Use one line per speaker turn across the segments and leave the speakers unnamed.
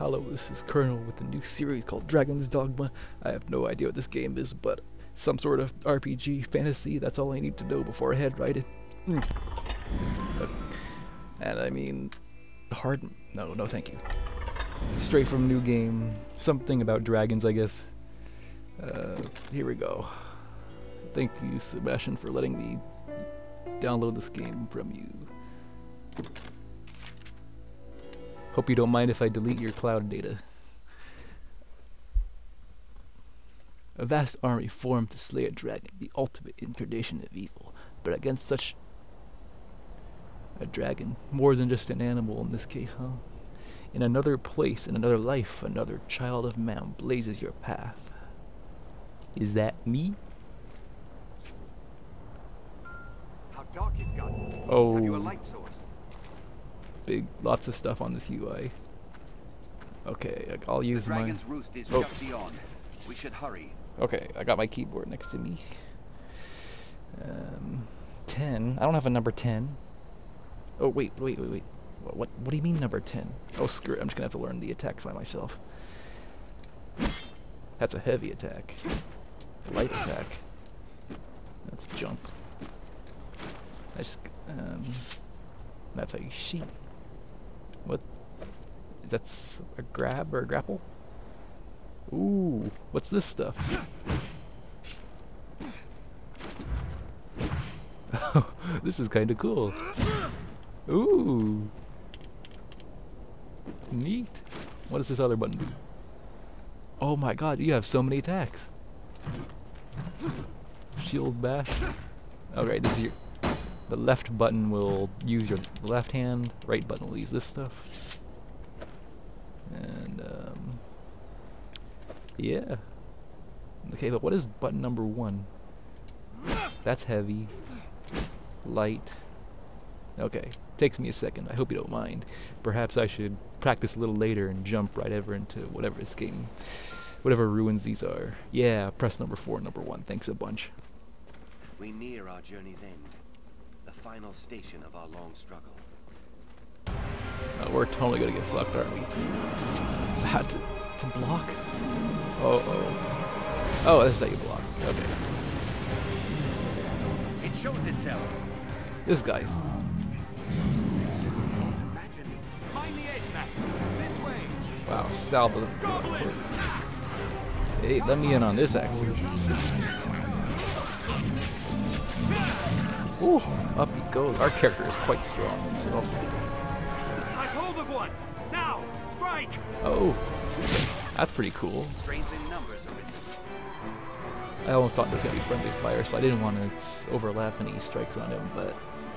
Hello, this is Kernol with a new series called Dragon's Dogma. I have no idea what this game is, but some sort of RPG fantasy. That's all I need to know before I head right in. Mm. And I mean, hard. No, no, thank you. Straight from new game. Something about dragons, I guess. Uh, here we go. Thank you, Sebastien, for letting me download this game from you. Hope you don't mind if I delete your cloud data. A vast army formed to slay a dragon, the ultimate incarnation of evil. But against such a dragon, more than just an animal in this case, huh? In another place, in another life, another child of man blazes your path. Is that me?
How dark it's gotten.
Oh.
Have you a light source?
Big, lots of stuff on this UI. Okay, I'll use
the
my.
dragon's roost is
Oh.
just beyond. We should hurry.
Okay, I got my keyboard next to me. Um, ten. I don't have a number ten. Oh wait, wait, wait, wait. What? What, what do you mean number ten? Oh screw it! I'm just gonna have to learn the attacks by myself. That's a heavy attack. Light attack. That's jump. That's um. That's how you shoot. That's a grab or a grapple? Ooh, what's this stuff? this is kind of cool. Ooh. Neat. What does this other button do? Oh my god, you have so many attacks. Shield bash. Okay, this is your... The left button will use your left hand, right button will use this stuff. And, um... Yeah. Okay, but what is button number one? That's heavy. Light. Okay, takes me a second. I hope you don't mind. Perhaps I should practice a little later and jump right ever into whatever this game, whatever ruins these are. Yeah, press number four, number one. Thanks a bunch.
We near our journey's end. The final station of our long struggle.
Uh, we're totally gonna get fucked, aren't we? Had to, to block? Oh, oh. Oh, that's how you block. Okay.
It shows itself.
This guy's...
Imagining. Find the edge, Master. This way.
Wow, Sal doesn't... Hey, let me in on this action. Ooh, up he goes. Our character is quite strong himself.
Strike.
Oh, that's pretty cool. I almost thought this was gonna be friendly fire, so I didn't want to overlap any strikes on him, but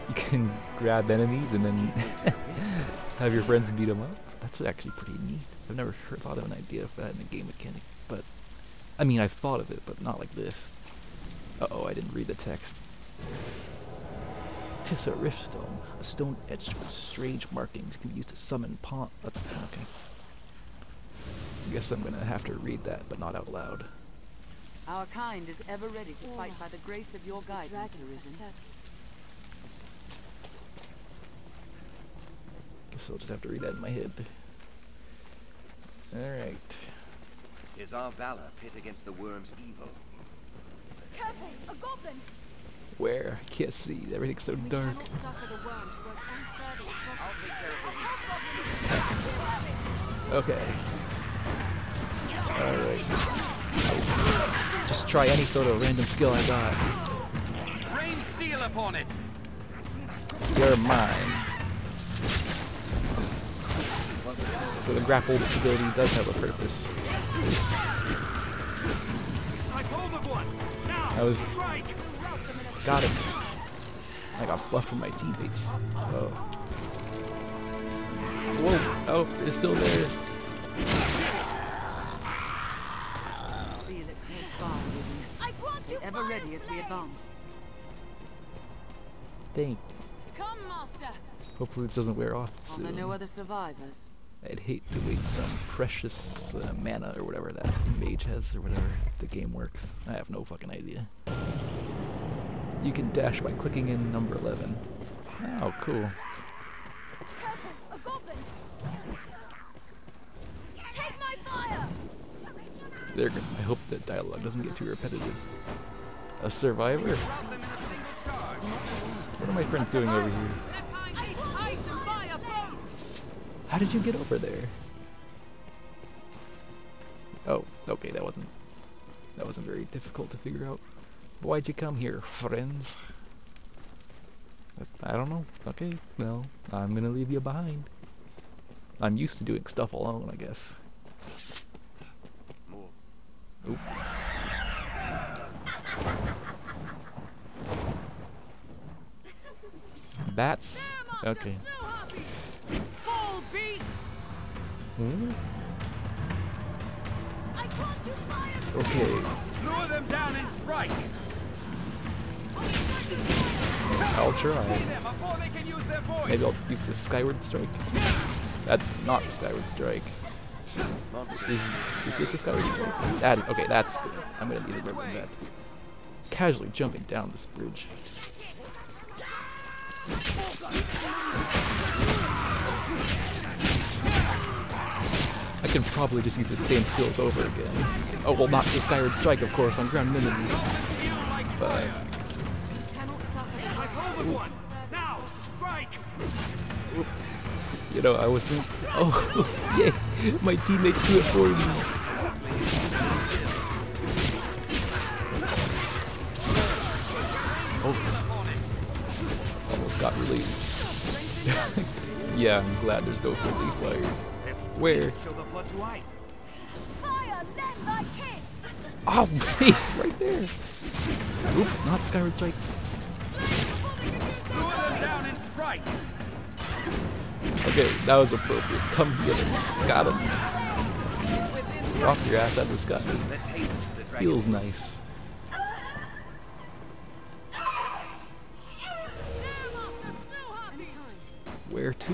you can grab enemies and then have your friends beat them up. That's actually pretty neat. I've never thought of an idea for that in a game mechanic, but I mean, I've thought of it, but not like this. Uh-oh, I didn't read the text. Tis a riftstone, a stone etched with strange markings can be used to summon pawn. Uh, okay. I guess I'm gonna have to read that, but not out loud.
Our kind is ever ready to fight by the grace of your guidance, Arisen.
Guess I'll just have to read that in my head. Alright.
Is our valor pit against the worm's evil?
Careful! A goblin!
Where? I can't see. Everything's so dark.
Cannot suffer the worm to work any further atrocities.
Okay. Alright. Just try any sort of random skill I got.
Rain steel upon it.
You're mine. So the grapple ability does have a purpose.
I've hold of one. Now,
I was. Got him. I got buffed from my teammates. Oh. Whoa! Oh, it's still there.
Feel it close by,
I grant you
Ever ready as we advance.
Dang.
Come, master!
Hopefully this doesn't wear off
Are there no
soon.
other survivors?
I'd hate to waste some precious uh, mana or whatever that mage has or whatever the game works. I have no fucking idea. You can dash by clicking in number 11. Oh, cool.
Careful! A goblin!
They're I hope that dialogue doesn't get too repetitive. A survivor? What are my friends doing over here? How did you get over there? Oh, okay, that wasn't that wasn't very difficult to figure out. Why'd you come here, friends? I don't know. Okay, well, I'm gonna leave you behind. I'm used to doing stuff alone, I guess. Oop. Bats. Okay. Hmm?
I grant you fire.
Okay,
Lure them down and strike!
I'll try. Maybe I'll use the Skyward Strike. That's not the Skyward Strike. Is is this a Skyward Strike? That okay, that's good. I'm gonna need to remember that. Casually jumping down this bridge. I can probably just use the same skills over again. Oh well, not the Skyward Strike, of course, on ground enemies. But you know, I was thinking, oh, yay, my teammates do it for me. Oh, almost got relieved. yeah, I'm glad there's no friendly fire. Where? Oh, base right there. Oops, not Skyward Strike. Okay, that was appropriate. Come together. Got him. Drop your ass out of the sky. Feels nice. Where to?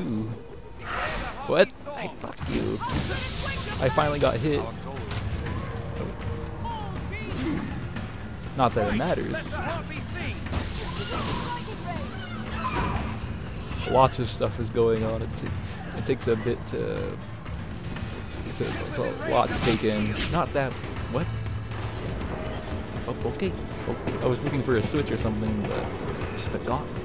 What? Hey, fuck you. I finally got hit. Not that it matters. Lots of stuff is going on. It, it takes a bit to. It's a, it's a lot to take in. Not that. What? Oh, okay. okay. I was looking for a switch or something, but just a gauntlet.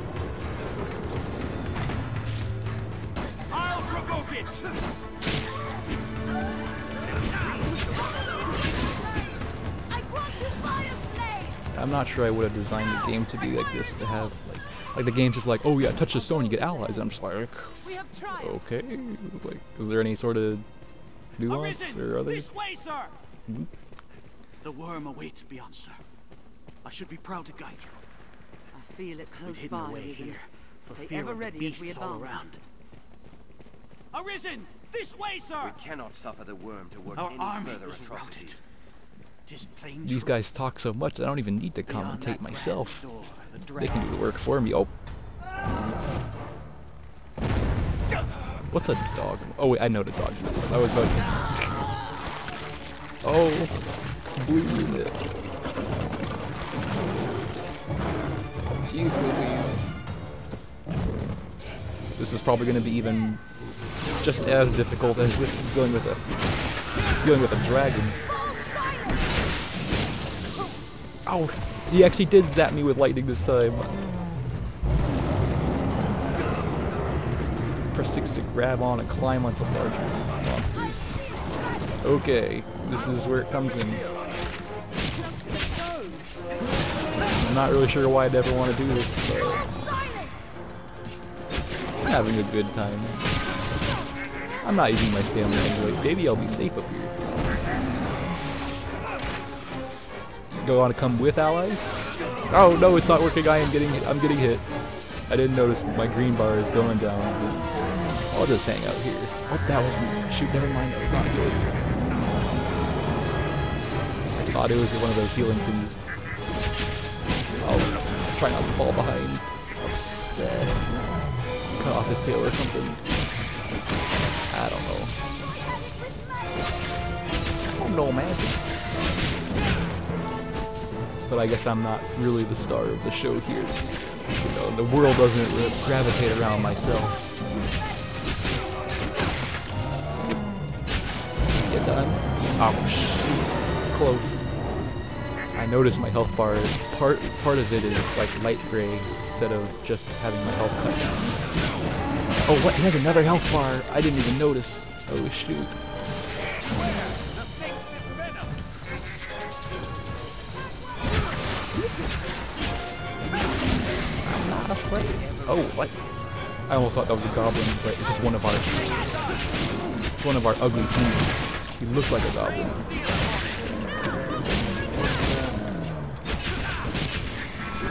I'll provoke it!
I grant you fire's blaze.
I'm not sure I would have designed the game to be like this to have like like the game's just like oh yeah touch the stone you get allies and I'm just like
We have triumphed.
okay like is there any sort of nuance
Arisen!
or other
This way, sir! Hmm?
The worm awaits beyond, sir. I should be proud to guide you.
I feel it close
We'd hidden
by,
away here for
Stay
fear
ever
of the
ready as we
beasts all
advance.
around.
Arisen! This way, sir!
We cannot suffer the worm to work
Our
any
army
further
is routed.
atrocities.
Tis plain
these guys talk so much I don't even need to commentate myself
door, the
they can do the work for me. Oh. What's a dog? Oh wait I know the dog is I was about oh. Blue unit Jeez Louise. This is probably going to be even just as difficult as with dealing with a dealing with a dragon. Oh, he actually did zap me with lightning this time. Press 6 to grab on and climb onto larger monsters. Okay, this is where it comes in. I'm not really sure why I'd ever want to do this, but I'm having a good time. I'm not using my stamina anyway. Maybe I'll be safe up here. Do on to come with allies? Oh no, it's not working. I am getting I'm getting hit. I didn't notice my green bar is going down. I'll just hang out here. Oh, that wasn't. Shoot, never mind. That was not good. I thought it was one of those healing things. I'll try not to fall behind. I'll just uh, cut off his tail or something. I don't know. Oh no, magic. But I guess I'm not really the star of the show here. You know, the world doesn't gravitate around myself. Get done. Ouch. close. I noticed my health bar. Part part of it is like light gray instead of just having my health cut down. Oh, what? He has another health bar. I didn't even notice. Oh shoot. Afraid. Oh, what? I almost thought that was a goblin, but it's just one of our it's one of our ugly teammates. He looks like a goblin.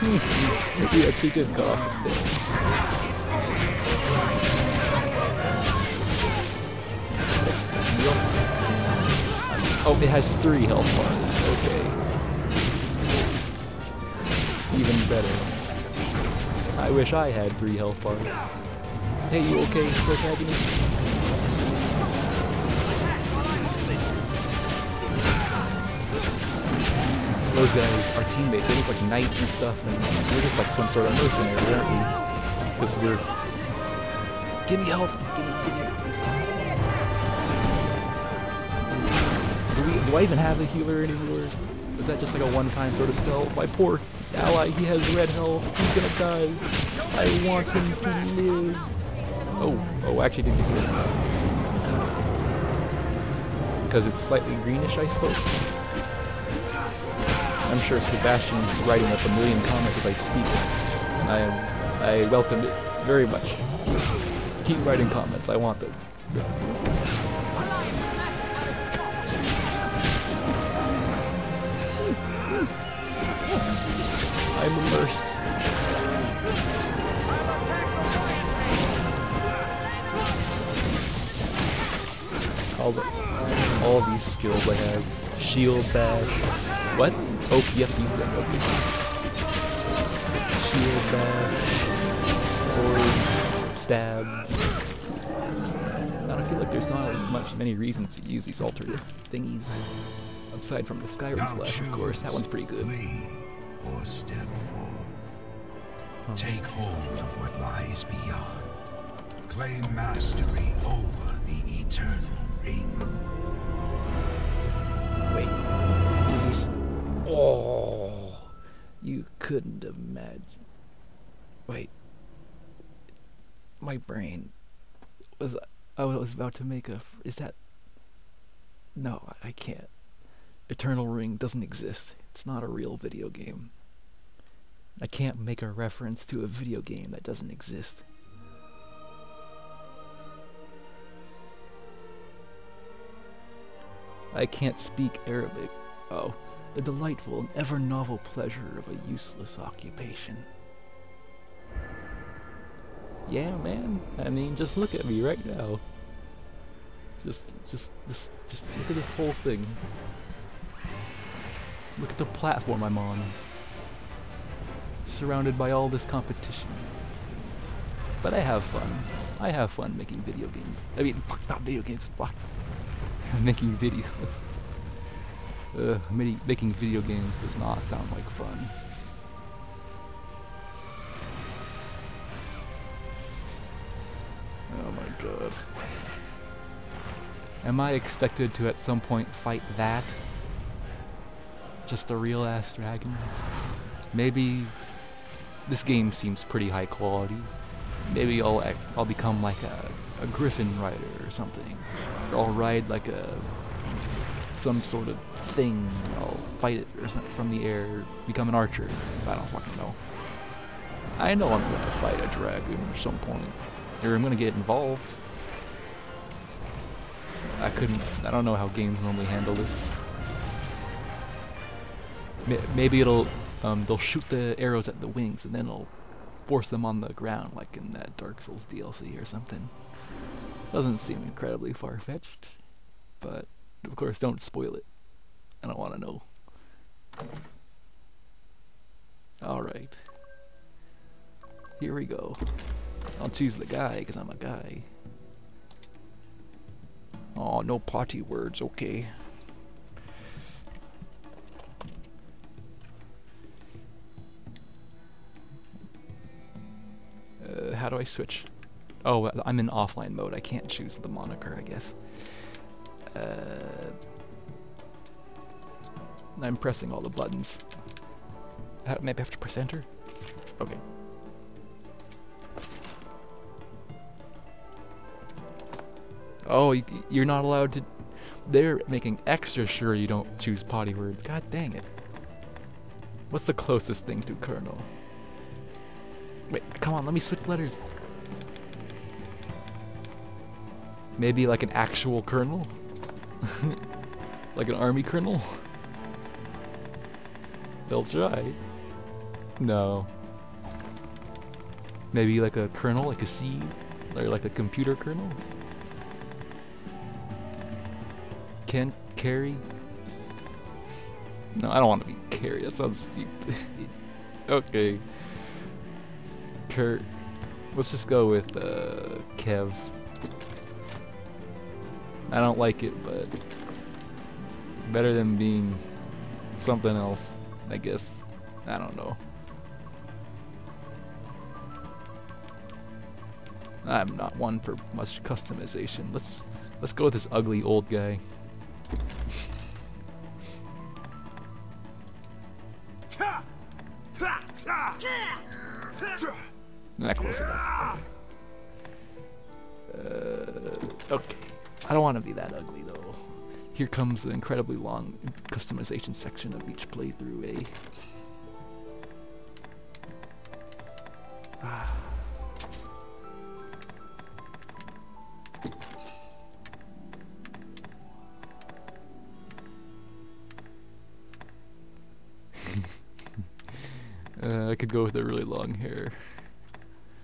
he actually did cut off its tail. Oh, it has three health bars. Okay. Even better. I wish I had three health bars. Hey, you okay, protagonist? Those guys, our teammates, they look like knights and stuff, and we're just like some sort of mercenary, aren't we? Because we're... Give me health! Give me, give me... Do, we, do I even have a healer anymore? Is that just like a one-time sort of spell? My poor ally, he has red health. He's gonna die. I want him to live. Oh, oh, actually didn't get hit. Because it's slightly greenish, I suppose. I'm sure Sebastien's writing up a million comments as I speak. And I I welcome it very much. Keep writing comments. I want them. I'm immersed. All the, all these skills I have. Shield bash. What? Oh, yep, he's dead. Okay. Shield bash. Sword. Stab. I don't feel like there's not much many reasons to use these altered thingies. Aside from the Skyrim
Now
slash, of course, that one's pretty good.
Flee or step forward. Take hold of what lies beyond. Claim mastery over the eternal ring.
Wait, did he? Oh, you couldn't imagine. Wait, my brain was. I was about to make a... Is that? No, I can't. Eternal Ring doesn't exist. It's not a real video game. I can't make a reference to a video game that doesn't exist. I can't speak Arabic. Oh, the delightful and ever novel pleasure of a useless occupation. Yeah, man. I mean, just look at me right now. Just, just, this, just look at this whole thing. Look at the platform I'm on. Surrounded by all this competition. But I have fun. I have fun making video games. I mean, fuck, not video games. Fuck. making videos. Uh, making video games does not sound like fun. Oh my god. Am I expected to at some point fight that? Just a real ass dragon? Maybe this game seems pretty high quality. Maybe I'll I'll become like a, a griffin rider or something. Or I'll ride like a some sort of thing. I'll fight it or something from the air. Become an archer. I don't fucking know. I know I'm gonna fight a dragon at some point, or I'm gonna get involved. I couldn't. I don't know how games normally handle this. May- Maybe it'll. Um, they'll shoot the arrows at the wings and then it'll force them on the ground, like in that Dark Souls DLC or something. Doesn't seem incredibly far fetched, but of course, don't spoil it. I don't want to know. Alright. Here we go. I'll choose the guy because I'm a guy. Oh, no potty words, okay. Do I switch? Oh, I'm in offline mode. I can't choose the moniker, I guess. Uh, I'm pressing all the buttons. Uh, maybe I have to press enter? Okay. Oh, you're not allowed to... They're making extra sure you don't choose potty words. God dang it. What's the closest thing to kernel? Wait, come on, let me switch letters. Maybe like an actual colonel? like an army colonel? They'll try. No. Maybe like a kernel, like a seed? Or like a computer kernel? Can carry? No, I don't want to be carry. That sounds stupid. okay. Kurt. Let's just go with uh, Kev. I don't like it, but better than being something else, I guess. I don't know. I'm not one for much customization. Let's let's go with this ugly old guy. Comes the incredibly long customization section of each playthrough, eh? Ah. Uh, I could go with the really long hair.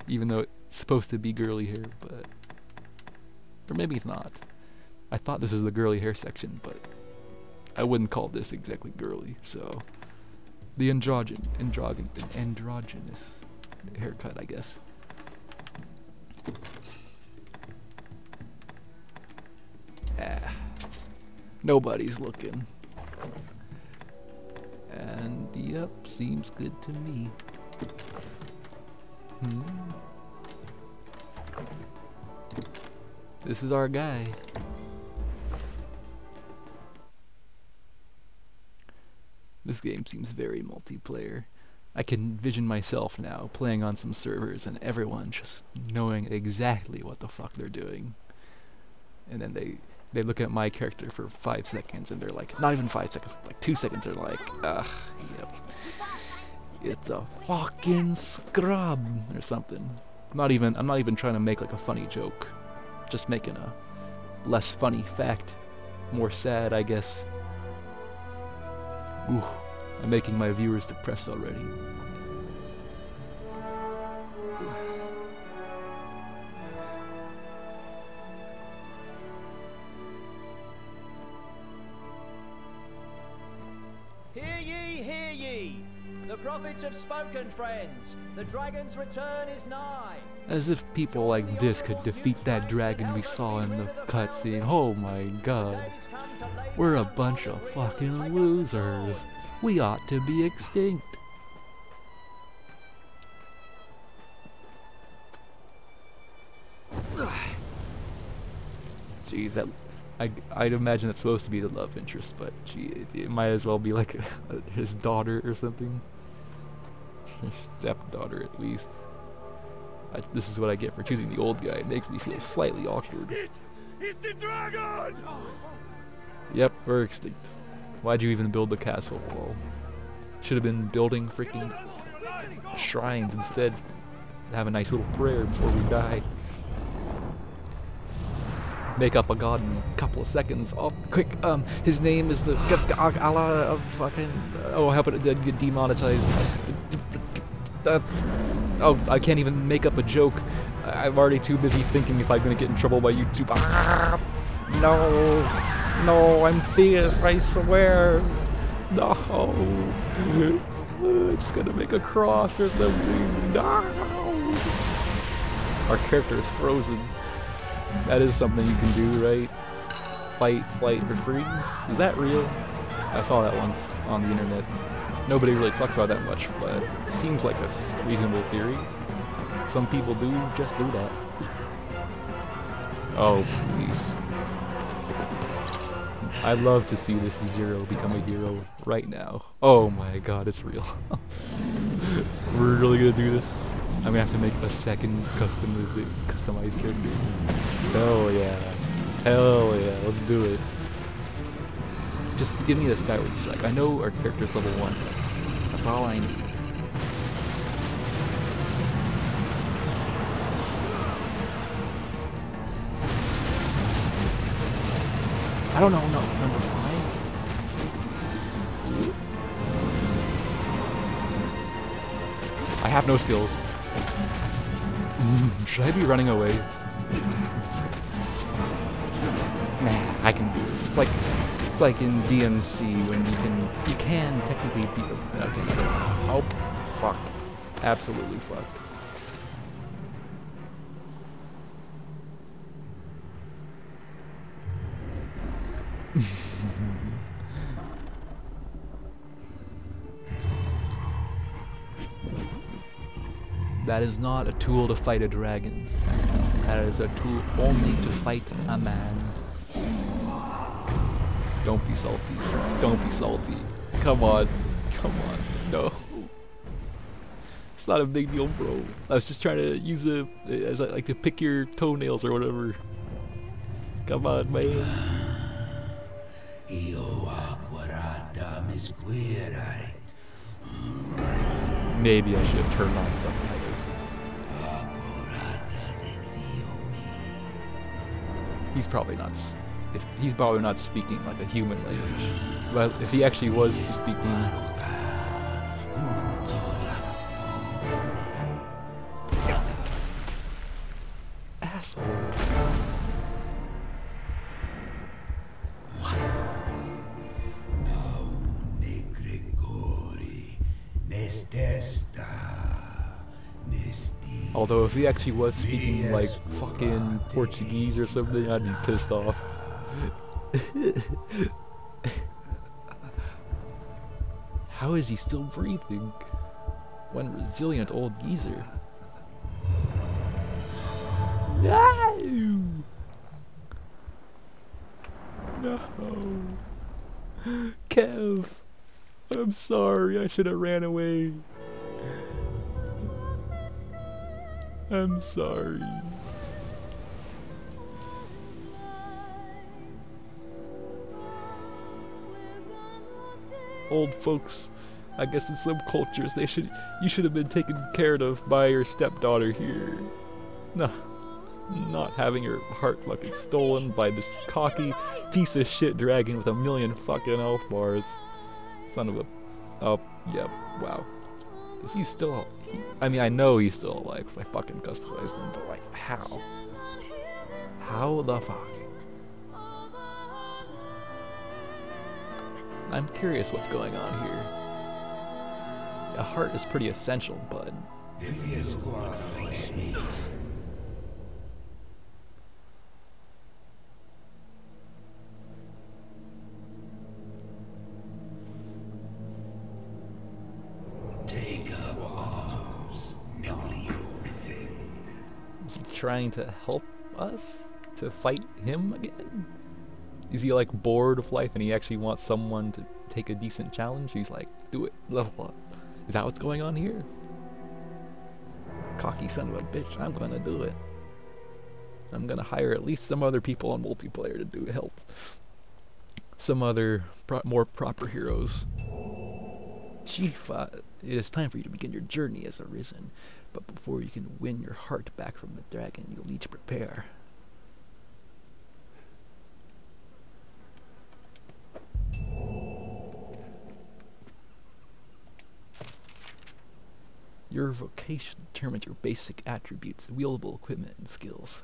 Even though it's supposed to be girly hair, but... Or maybe it's not. Thought this is the girly hair section, but... I wouldn't call this exactly girly, so... The androgyn... Androgyn... Androgynous haircut, I guess. Ah. Nobody's looking. And yep, seems good to me. Hmm. This is our guy. This game seems very multiplayer. I can envision myself now playing on some servers and everyone just knowing exactly what the fuck they're doing. And then they they look at my character for five seconds and they're like, not even five seconds, like two seconds, they're like, ugh, yep. It's a fucking scrub or something. Not even, I'm not even trying to make like a funny joke. Just making a less funny fact. More sad, I guess. Ooh, I'm making my viewers depressed already.
Hear ye, hear ye! The prophets have spoken, friends. The dragon's return is nigh.
As if people like this could defeat that dragon we saw in the cutscene. Oh my god. We're a bunch of fucking losers. We ought to be extinct. Jeez, that I I'd imagine that's supposed to be the love interest, but gee, it, it might as well be like his daughter or something. His stepdaughter, at least. I, this is what I get for choosing the old guy. It makes me feel slightly awkward.
It's, it's the dragon!
Yep, we're extinct. Why'd you even build the castle? Well, should have been building freaking shrines instead. Have a nice little prayer before we die. Make up a god in a couple of seconds. Oh, quick! Um, his name is the Allah of fucking. Oh, I hope it get demonetized. Uh, oh, I can't even make up a joke. I'm already too busy thinking if I'm gonna get in trouble by YouTube. Ah, no, no, I'm fierce. I swear. No, it's gonna make a cross or something. No. Our character is frozen. That is something you can do, right? Fight, flight, or freeze. Is that real? I saw that once on the internet. Nobody really talks about that much, but it seems like a reasonable theory. Some people do just do that. Oh, please. I'd love to see this Zero become a hero right now. Oh my god, it's real. We're really gonna do this? I'm gonna have to make a second customized, customized character. Hell yeah. Hell yeah, let's do it. Just give me the Skyward Strike. I know our character's level 1. That's all I need. I don't know, no, number 5? I have no skills. Mm, should I be running away? Nah, I can do this. It's like it's like in DMC when you can you can technically beat them. Okay. Oh fuck. Absolutely fucked. That is not a tool to fight a dragon. That is a tool only to fight a man. Don't be salty. Don't be salty. Come on. Come on. No. It's not a big deal, bro. I was just trying to use it as I like to pick your toenails or whatever. Come on, man. Maybe I should have turned on subtitles. He's probably not. If he's probably not speaking like a human language, but if he actually was speaking, asshole. Although if he actually was speaking like fucking Portuguese or something, I'd be pissed off. How is he still breathing? One resilient old geezer. No! No! Kev! I'm sorry, I should have ran away. I'm sorry. Old folks, I guess in some cultures they should you should have been taken care of by your stepdaughter here. Nah, not having your heart fucking stolen by this cocky piece of shit dragon with a million fucking elf bars. Son of a. Oh, yeah, wow. Is he still? I mean, I know he's still alive because I fucking customized him, but like, how? How the fuck? I'm curious what's going on here. A heart is pretty essential, bud. Trying to help us to fight him again? Is he like bored of life and he actually wants someone to take a decent challenge? He's like, do it, level up. Is that what's going on here? Cocky son of a bitch, I'm gonna do it. I'm gonna hire at least some other people on multiplayer to do help. Some other pro more proper heroes. Uh, it is time for you to begin your journey as Arisen. But before you can win your heart back from the dragon, you'll need to prepare. Your vocation determines your basic attributes, wieldable equipment, and skills.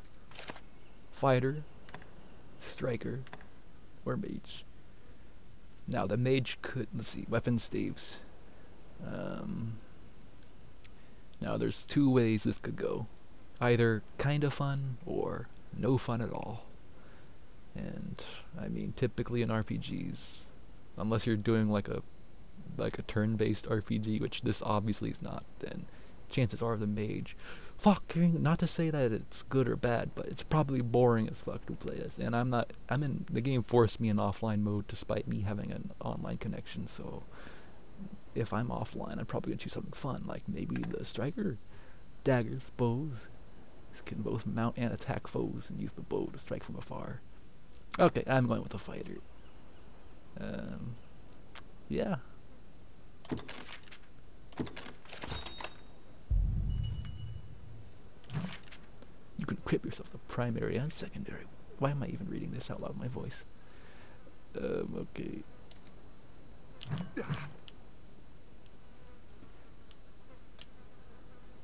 Fighter, striker, or mage. Now the mage could let's see, weapon staves. Um, now there's two ways this could go. Either kinda fun or no fun at all. And I mean typically in RPGs, unless you're doing like a like a turn-based RPG, which this obviously is not, then chances are the mage fucking not to say that it's good or bad, but it's probably boring as fuck to play this. And I'm not. I'm in the game forced me in offline mode despite me having an online connection. So if I'm offline, I'm probably gonna choose something fun like maybe the striker, daggers, bows. Can both mount and attack foes and use the bow to strike from afar. Okay, I'm going with the fighter. Um, yeah. You can equip yourself the primary and secondary. Why am I even reading this out loud in my voice? Um, okay.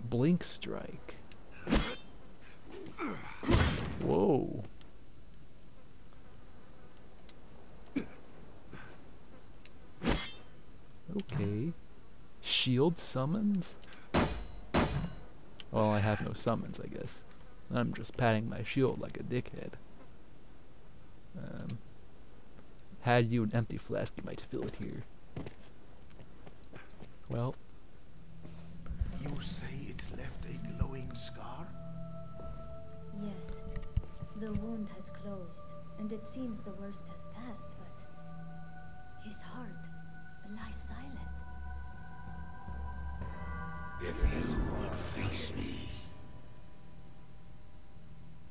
Blink strike. Whoa. Okay. Shield summons? Well, I have no summons, I guess. I'm just patting my shield like a dickhead. Um, had you an empty flask, you might fill it here. Well,
You say scar?
Yes. The wound has closed, and it seems the worst has passed, but his heart lies silent.
If you would face me.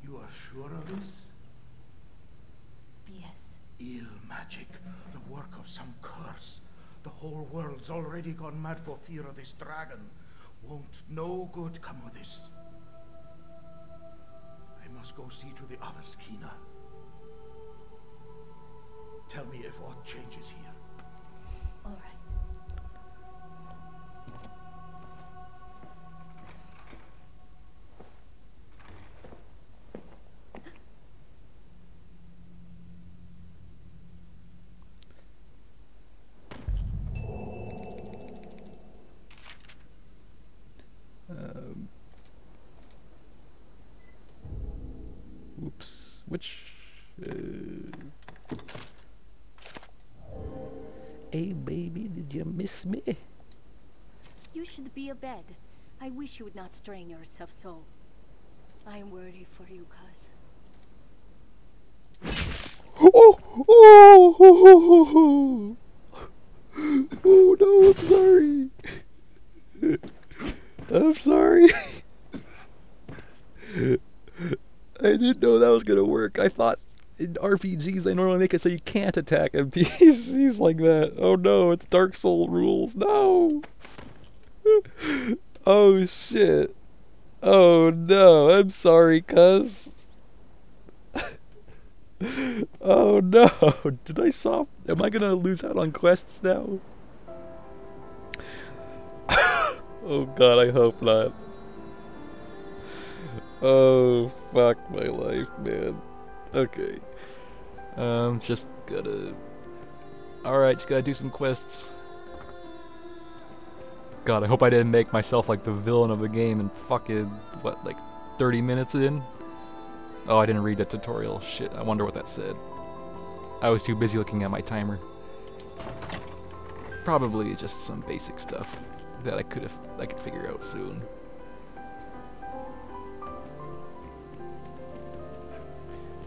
You are sure of this?
Yes.
Ill magic, the work of some curse. The whole world's already gone mad for fear of this dragon. Won't no good come of this? I must go see to the others, Quina. Tell me if aught changes
Which? Uh, hey, baby, did you miss me?
You should be abed. I wish you would not strain yourself so. I am worried for you, cuz.
Oh, oh, oh, oh, oh, no, I'm sorry. I'm sorry. I didn't know that was gonna work. I thought in RPGs they normally make it so you can't attack NPCs like that. Oh no, it's Dark Soul rules. No. Oh shit. Oh no, I'm sorry, cuz. Oh no! Did I stop? Am I gonna lose out on quests now? oh god, I hope not. Oh fuck my life, man. Okay. Um, just gotta. Alright, just gotta do some quests. God, I hope I didn't make myself like the villain of the game and fucking, what, like 30 minutes in? Oh, I didn't read the tutorial. Shit, I wonder what that said. I was too busy looking at my timer. Probably just some basic stuff that I could have I could figure out soon.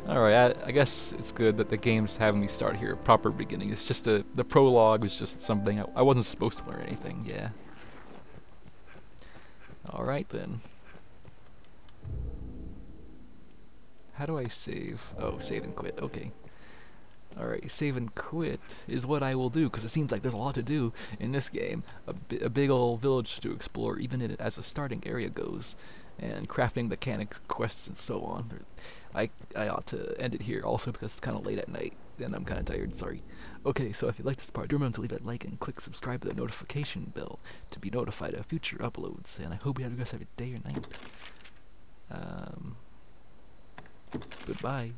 Alright, I, I guess it's good that the game's having me start here, proper beginning. It's just a, the prologue was just something, I, I wasn't supposed to learn anything, yeah. Alright then. How do I save? Oh, save and quit, okay. Alright, save and quit is what I will do, because it seems like there's a lot to do in this game. A, a big old village to explore, even in, as a starting area goes. And crafting mechanics, quests, and so on. I, I ought to end it here, also because it's kind of late at night, and I'm kind of tired, sorry. Okay, so if you like this part, do remember to leave a like and click subscribe to the notification bell to be notified of future uploads, and I hope you have a day or night. Um, goodbye.